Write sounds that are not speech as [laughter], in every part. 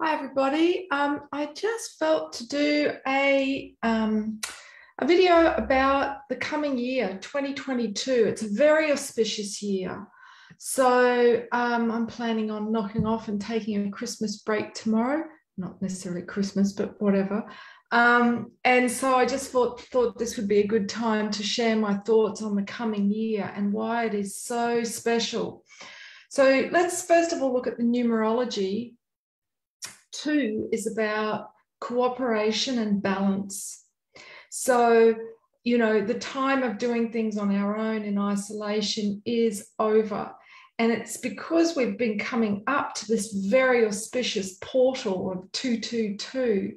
Hi, everybody. Um, I just felt to do a, um, a video about the coming year, 2022. It's a very auspicious year. So um, I'm planning on knocking off and taking a Christmas break tomorrow. Not necessarily Christmas, but whatever. Um, and so I just thought, thought this would be a good time to share my thoughts on the coming year and why it is so special. So let's first of all look at the numerology two is about cooperation and balance. So, you know, the time of doing things on our own in isolation is over. And it's because we've been coming up to this very auspicious portal of 222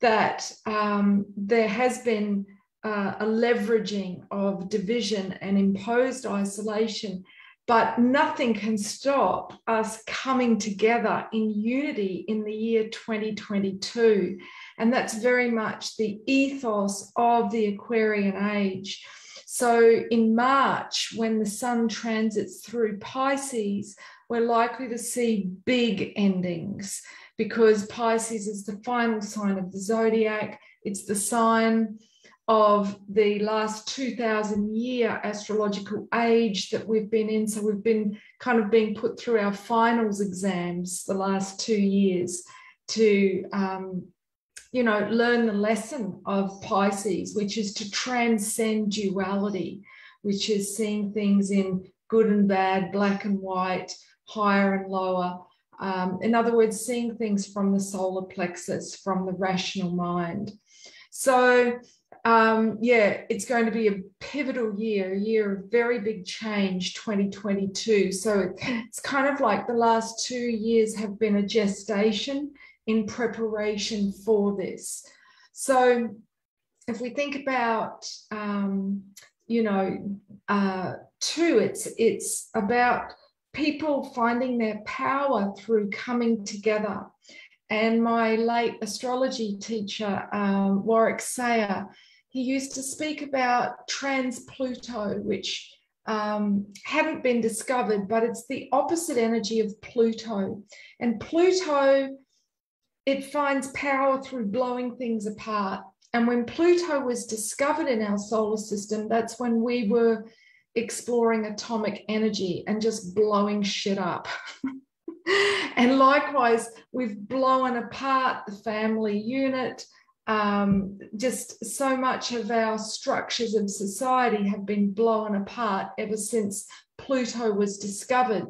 that um, there has been uh, a leveraging of division and imposed isolation but nothing can stop us coming together in unity in the year 2022. And that's very much the ethos of the Aquarian age. So in March, when the sun transits through Pisces, we're likely to see big endings because Pisces is the final sign of the zodiac. It's the sign of the last 2000 year astrological age that we've been in. So we've been kind of being put through our finals exams the last two years to, um, you know, learn the lesson of Pisces, which is to transcend duality, which is seeing things in good and bad, black and white, higher and lower. Um, in other words, seeing things from the solar plexus, from the rational mind. So, um, yeah, it's going to be a pivotal year, a year of very big change, 2022. So it's kind of like the last two years have been a gestation in preparation for this. So if we think about, um, you know, uh, two, it's it's about people finding their power through coming together. And my late astrology teacher, um, Warwick Sayer, he used to speak about trans Pluto, which um, hadn't been discovered, but it's the opposite energy of Pluto. And Pluto, it finds power through blowing things apart. And when Pluto was discovered in our solar system, that's when we were exploring atomic energy and just blowing shit up. [laughs] and likewise, we've blown apart the family unit um, just so much of our structures of society have been blown apart ever since Pluto was discovered.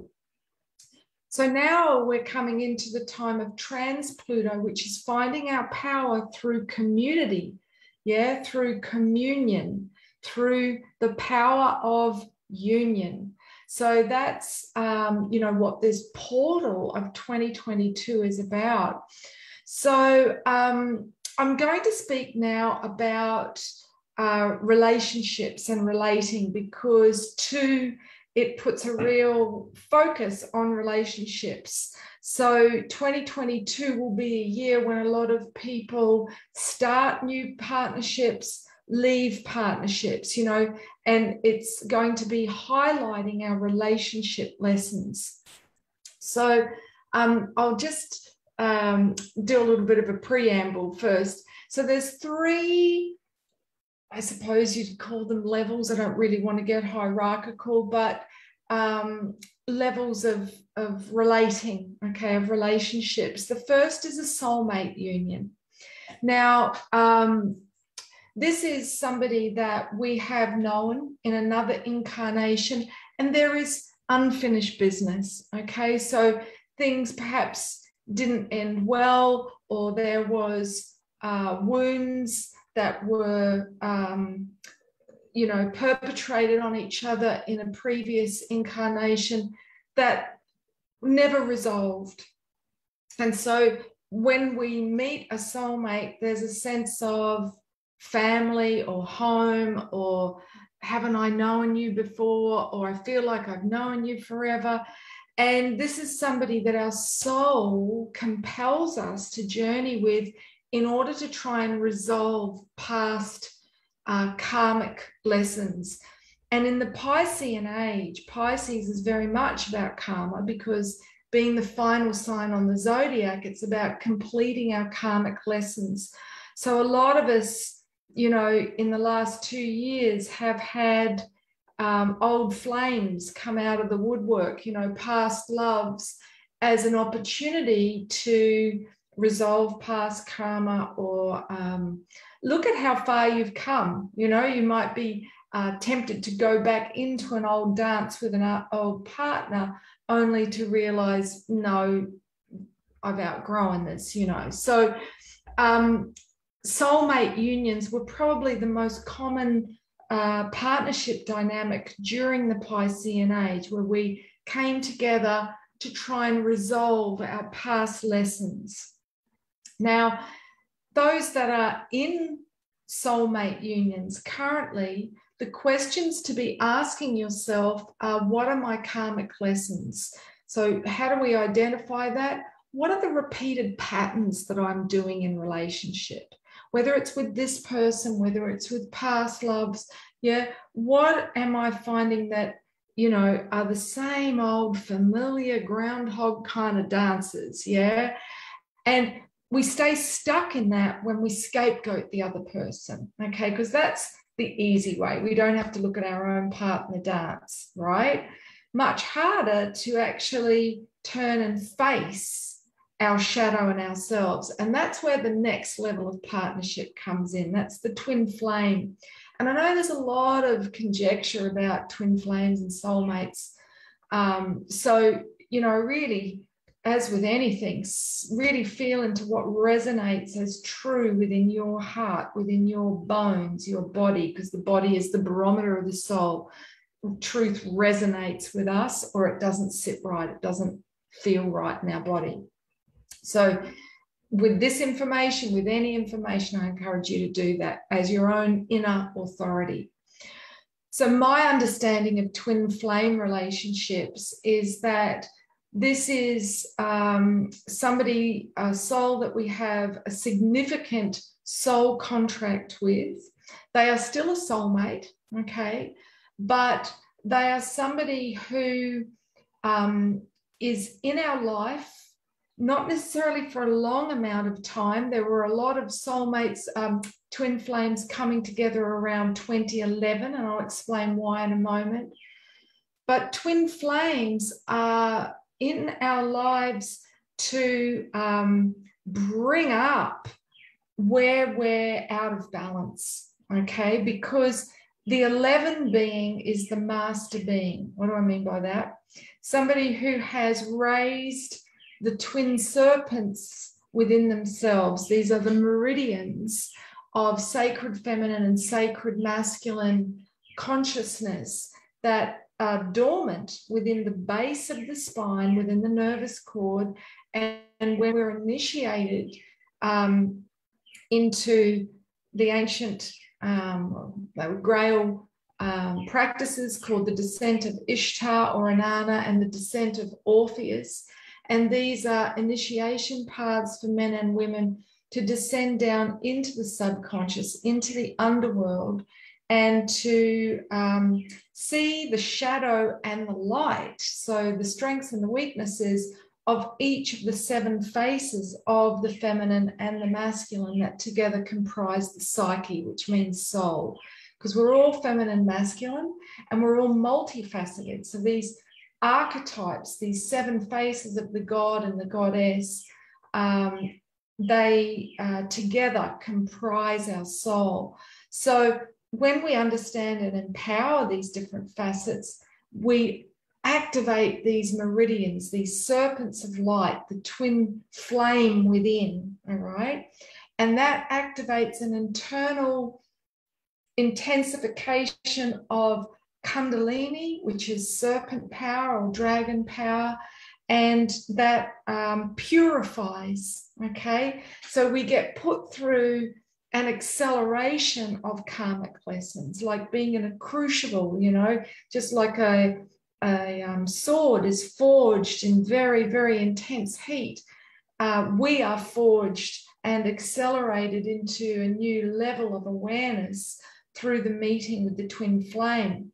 So now we're coming into the time of trans Pluto, which is finding our power through community, yeah, through communion, through the power of union. So that's, um, you know, what this portal of 2022 is about. So, um, I'm going to speak now about uh, relationships and relating because, two, it puts a real focus on relationships. So, 2022 will be a year when a lot of people start new partnerships, leave partnerships, you know, and it's going to be highlighting our relationship lessons. So, um, I'll just um, do a little bit of a preamble first. So there's three, I suppose you'd call them levels. I don't really want to get hierarchical, but um, levels of, of relating, okay, of relationships. The first is a soulmate union. Now, um, this is somebody that we have known in another incarnation, and there is unfinished business, okay? So things perhaps didn't end well, or there was uh, wounds that were, um, you know, perpetrated on each other in a previous incarnation that never resolved. And so when we meet a soulmate, there's a sense of family or home or haven't I known you before or I feel like I've known you forever. And this is somebody that our soul compels us to journey with in order to try and resolve past uh, karmic lessons. And in the Piscean age, Pisces is very much about karma because being the final sign on the zodiac, it's about completing our karmic lessons. So a lot of us, you know, in the last two years have had um, old flames come out of the woodwork, you know, past loves as an opportunity to resolve past karma or um, look at how far you've come. You know, you might be uh, tempted to go back into an old dance with an old partner only to realize, no, I've outgrown this, you know. So, um, soulmate unions were probably the most common uh, partnership dynamic during the Piscean age, where we came together to try and resolve our past lessons. Now, those that are in soulmate unions currently, the questions to be asking yourself are what are my karmic lessons? So, how do we identify that? What are the repeated patterns that I'm doing in relationship? Whether it's with this person, whether it's with past loves, yeah, what am I finding that, you know, are the same old familiar groundhog kind of dances? Yeah. And we stay stuck in that when we scapegoat the other person, okay? Because that's the easy way. We don't have to look at our own part in the dance, right? Much harder to actually turn and face our shadow and ourselves. And that's where the next level of partnership comes in. That's the twin flame. And I know there's a lot of conjecture about twin flames and soulmates. Um, so, you know, really as with anything, really feel into what resonates as true within your heart, within your bones, your body, because the body is the barometer of the soul. Truth resonates with us, or it doesn't sit right, it doesn't feel right in our body. So, with this information, with any information, I encourage you to do that as your own inner authority. So, my understanding of twin flame relationships is that this is um, somebody, a soul that we have a significant soul contract with. They are still a soulmate, okay, but they are somebody who um, is in our life, not necessarily for a long amount of time. There were a lot of soulmates, um, twin flames coming together around 2011, and I'll explain why in a moment. But twin flames are in our lives to um, bring up where we're out of balance, okay? Because the 11 being is the master being. What do I mean by that? Somebody who has raised the twin serpents within themselves. These are the meridians of sacred feminine and sacred masculine consciousness that uh, dormant within the base of the spine, within the nervous cord, and, and when we're initiated um, into the ancient um, Grail um, practices called the descent of Ishtar or Inanna and the descent of Orpheus. And these are initiation paths for men and women to descend down into the subconscious, into the underworld, and to um, see the shadow and the light. So, the strengths and the weaknesses of each of the seven faces of the feminine and the masculine that together comprise the psyche, which means soul. Because we're all feminine, masculine, and we're all multifaceted. So, these archetypes, these seven faces of the god and the goddess, um, they uh, together comprise our soul. So, when we understand and empower these different facets, we activate these meridians, these serpents of light, the twin flame within, all right? And that activates an internal intensification of Kundalini, which is serpent power or dragon power, and that um, purifies, okay? So we get put through an acceleration of karmic lessons, like being in a crucible, you know, just like a, a um, sword is forged in very, very intense heat. Uh, we are forged and accelerated into a new level of awareness through the meeting with the twin flame.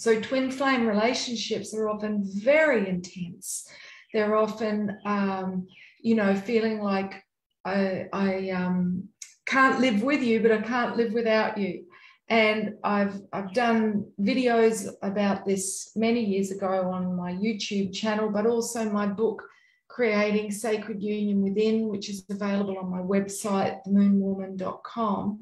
So, twin flame relationships are often very intense. They're often, um, you know, feeling like I, I um, can't live with you, but I can't live without you. And I've, I've done videos about this many years ago on my YouTube channel, but also my book, Creating Sacred Union Within, which is available on my website, themoonwoman.com.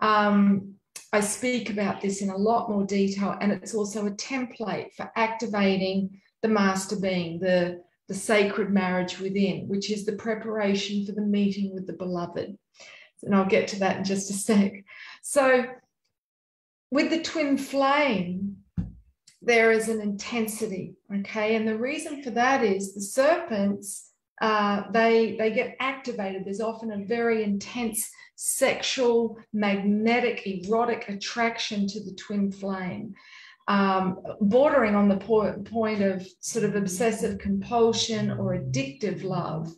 Um, I speak about this in a lot more detail, and it's also a template for activating the master being, the, the sacred marriage within, which is the preparation for the meeting with the beloved. And I'll get to that in just a sec. So, with the twin flame, there is an intensity, okay? And the reason for that is the serpents, uh, they, they get activated. There's often a very intense sexual, magnetic, erotic attraction to the twin flame, um, bordering on the po- point of sort of obsessive compulsion or addictive love.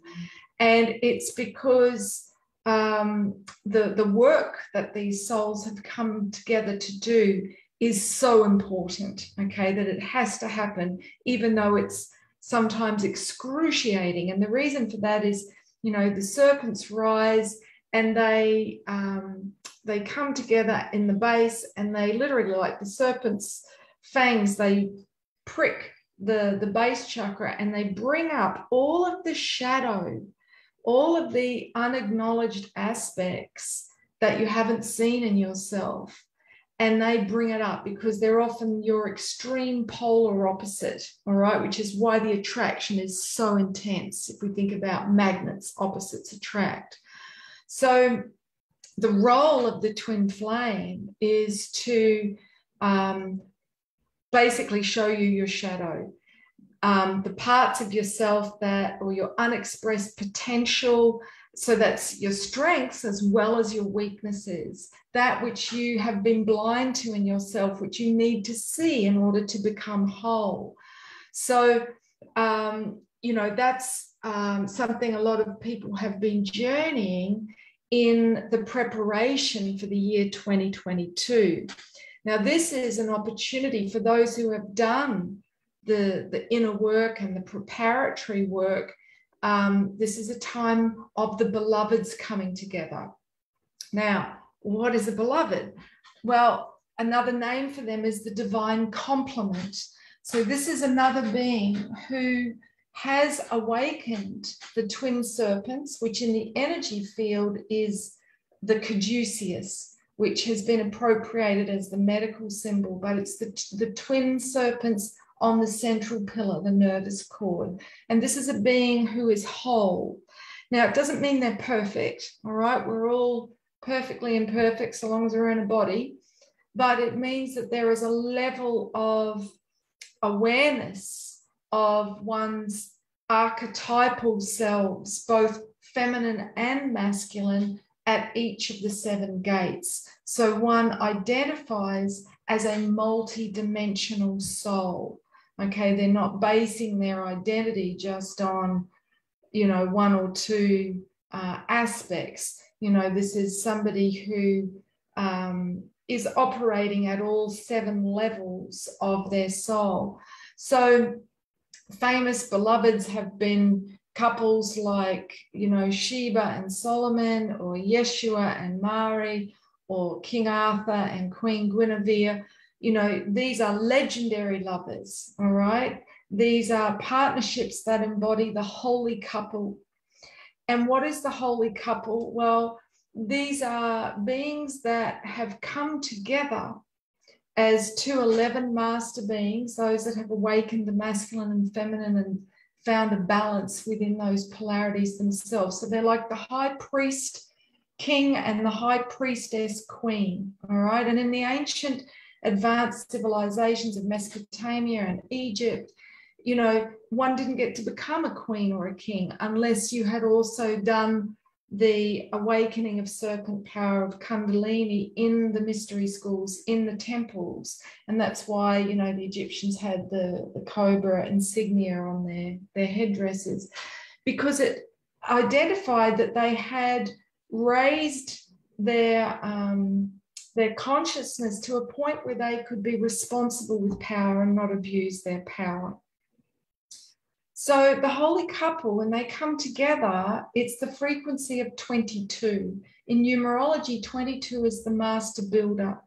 And it's because um, the, the work that these souls have come together to do is so important, okay, that it has to happen, even though it's sometimes excruciating. And the reason for that is, you know, the serpents rise and they um, they come together in the base and they literally like the serpent's fangs, they prick the, the base chakra and they bring up all of the shadow all of the unacknowledged aspects that you haven't seen in yourself. And they bring it up because they're often your extreme polar opposite, all right, which is why the attraction is so intense. If we think about magnets, opposites attract. So, the role of the twin flame is to um, basically show you your shadow um, the parts of yourself that, or your unexpressed potential. So that's your strengths as well as your weaknesses, that which you have been blind to in yourself, which you need to see in order to become whole. So, um, you know, that's um, something a lot of people have been journeying in the preparation for the year 2022. Now, this is an opportunity for those who have done the, the inner work and the preparatory work, um, this is a time of the beloveds coming together. Now, what is a beloved? Well, another name for them is the divine complement. So, this is another being who has awakened the twin serpents, which in the energy field is the caduceus, which has been appropriated as the medical symbol, but it's the, the twin serpents on the central pillar, the nervous cord. And this is a being who is whole. Now, it doesn't mean they're perfect, all right? We're all perfectly imperfect so long as we're in a body, but it means that there is a level of awareness of one's archetypal selves, both feminine and masculine, at each of the seven gates. So one identifies as a multi dimensional soul. Okay, they're not basing their identity just on, you know, one or two uh, aspects. You know, this is somebody who um, is operating at all seven levels of their soul. So, famous beloveds have been couples like, you know, Sheba and Solomon, or Yeshua and Mari, or King Arthur and Queen Guinevere you know, these are legendary lovers, all right? These are partnerships that embody the holy couple. And what is the holy couple? Well, these are beings that have come together as two 11 master beings, those that have awakened the masculine and feminine and found a balance within those polarities themselves. So they're like the high priest king and the high priestess queen. All right. And in the ancient advanced civilizations of Mesopotamia and Egypt, you know, one didn't get to become a queen or a king unless you had also done the awakening of serpent power of Kundalini in the mystery schools, in the temples. And that's why, you know, the Egyptians had the, the cobra insignia on their, their headdresses, because it identified that they had raised their um, their consciousness to a point where they could be responsible with power and not abuse their power. So the holy couple, when they come together, it's the frequency of 22. In numerology, 22 is the master builder.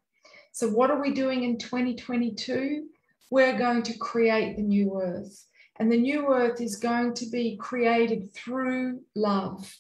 So what are we doing in 2022? We're going to create the new earth. And the new earth is going to be created through love.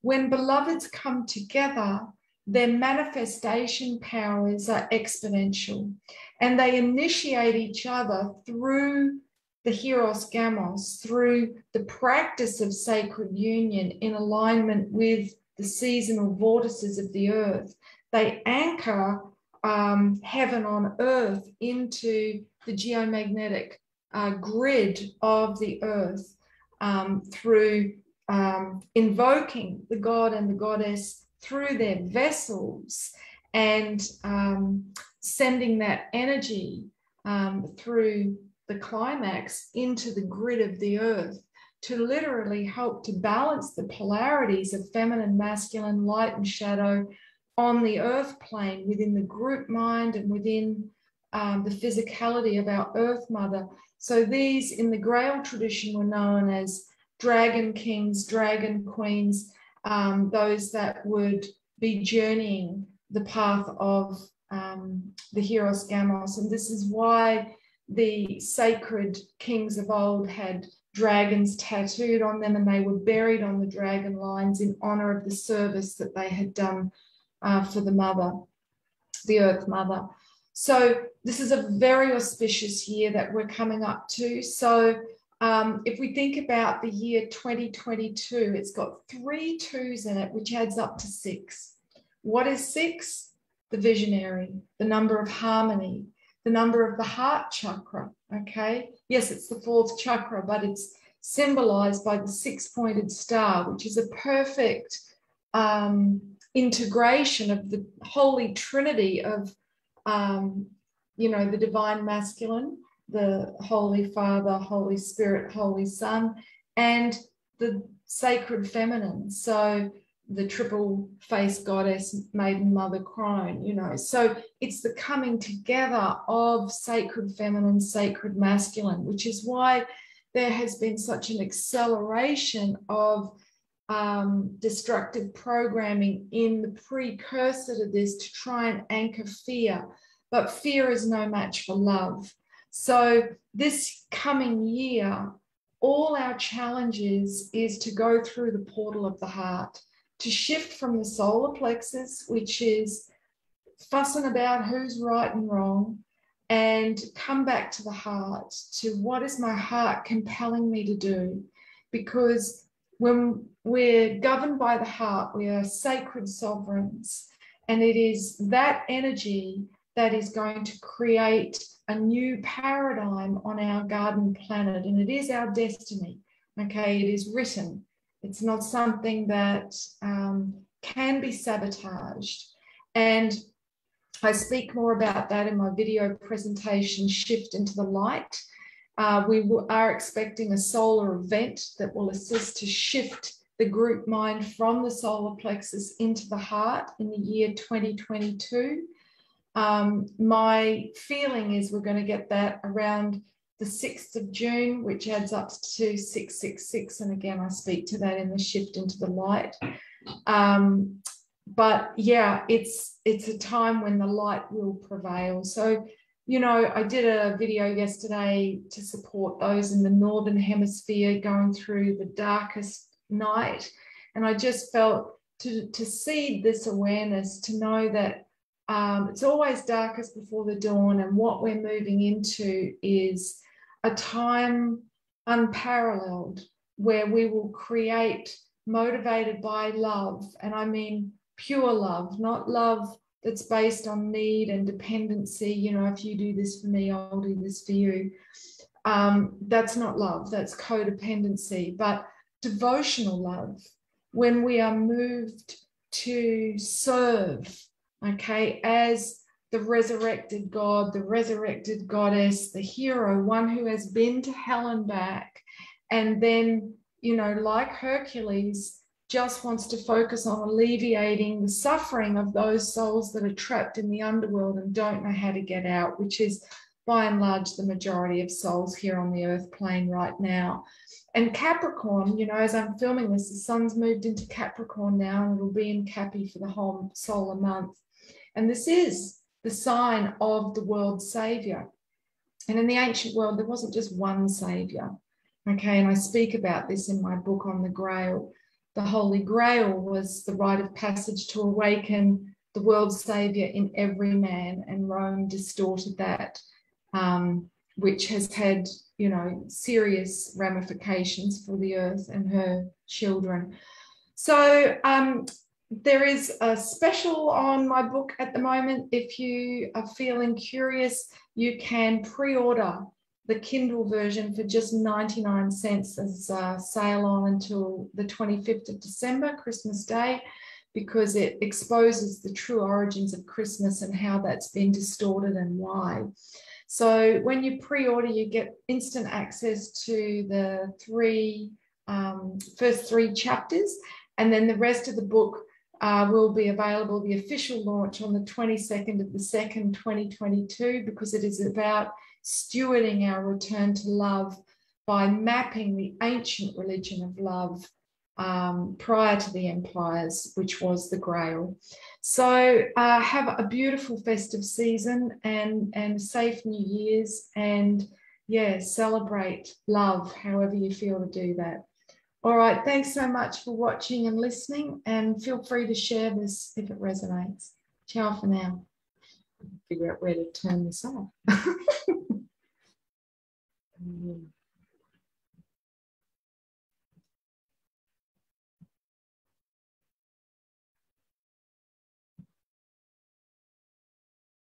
When beloveds come together, their manifestation powers are exponential and they initiate each other through the hieros gamos, through the practice of sacred union in alignment with the seasonal vortices of the earth. They anchor um, heaven on earth into the geomagnetic uh, grid of the earth um, through um, invoking the god and the goddess through their vessels and um, sending that energy um, through the climax into the grid of the earth to literally help to balance the polarities of feminine, masculine, light, and shadow on the earth plane within the group mind and within um, the physicality of our earth mother. So these in the Grail tradition were known as dragon kings, dragon queens, um, those that would be journeying the path of um, the Hieros Gamos. And this is why the sacred kings of old had dragons tattooed on them and they were buried on the dragon lines in honor of the service that they had done uh, for the mother, the earth mother. So this is a very auspicious year that we're coming up to. So um, if we think about the year 2022, it's got three twos in it, which adds up to six. What is six? The visionary, the number of harmony, the number of the heart chakra. Okay. Yes, it's the fourth chakra, but it's symbolized by the six pointed star, which is a perfect um, integration of the holy trinity of, um, you know, the divine masculine, the Holy Father, Holy Spirit, Holy Son, and the sacred feminine. So the triple face goddess, maiden mother crone, you know. So it's the coming together of sacred feminine, sacred masculine, which is why there has been such an acceleration of um, destructive programming in the precursor to this to try and anchor fear. But fear is no match for love. So, this coming year, all our challenges is to go through the portal of the heart, to shift from the solar plexus, which is fussing about who's right and wrong, and come back to the heart, to what is my heart compelling me to do? Because when we're governed by the heart, we are sacred sovereigns, and it is that energy that is going to create a new paradigm on our garden planet, and it is our destiny. Okay, it is written. It's not something that um, can be sabotaged. And I speak more about that in my video presentation, Shift into the Light. Uh, we are expecting a solar event that will assist to shift the group mind from the solar plexus into the heart in the year 2022. Um, my feeling is we're going to get that around the 6th of June, which adds up to 666. And again, I speak to that in the shift into the light. Um, but yeah, it's it's a time when the light will prevail. So, you know, I did a video yesterday to support those in the northern hemisphere going through the darkest night. And I just felt to, to seed this awareness, to know that um, it's always darkest before the dawn, and what we're moving into is a time unparalleled where we will create motivated by love. And I mean pure love, not love that's based on need and dependency. You know, if you do this for me, I'll do this for you. Um, that's not love, that's codependency, but devotional love. When we are moved to serve okay, as the resurrected God, the resurrected goddess, the hero, one who has been to hell and back. And then, you know, like Hercules, just wants to focus on alleviating the suffering of those souls that are trapped in the underworld and don't know how to get out, which is by and large the majority of souls here on the earth plane right now. And Capricorn, you know, as I'm filming this, the sun's moved into Capricorn now and it'll be in Cappy for the whole solar month. And this is the sign of the world savior. And in the ancient world, there wasn't just one savior. Okay, and I speak about this in my book on the Grail. The Holy Grail was the rite of passage to awaken the world savior in every man, and Rome distorted that, um, which has had you know serious ramifications for the earth and her children. So um, there is a special on my book at the moment. If you are feeling curious, you can pre-order the Kindle version for just 99 cents as a sale on until the 25th of December, Christmas Day because it exposes the true origins of Christmas and how that's been distorted and why. So when you pre-order, you get instant access to the three um, first three chapters, and then the rest of the book uh, will be available. The official launch on the 22nd of the second, 2022, because it is about stewarding our return to love by mapping the ancient religion of love um, prior to the empires, which was the Grail. So uh, have a beautiful festive season and, and safe New Year's and yeah, celebrate love however you feel to do that. All right, thanks so much for watching and listening and feel free to share this if it resonates. Ciao for now. Figure out where to turn this off. [laughs]